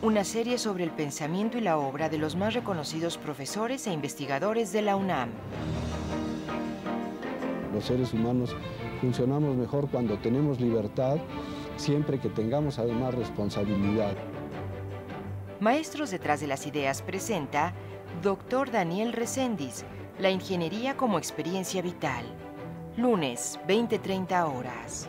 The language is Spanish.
una serie sobre el pensamiento y la obra de los más reconocidos profesores e investigadores de la UNAM. Los seres humanos funcionamos mejor cuando tenemos libertad, siempre que tengamos además responsabilidad. Maestros detrás de las ideas presenta Dr. Daniel Recendis, la ingeniería como experiencia vital. Lunes, 20-30 horas.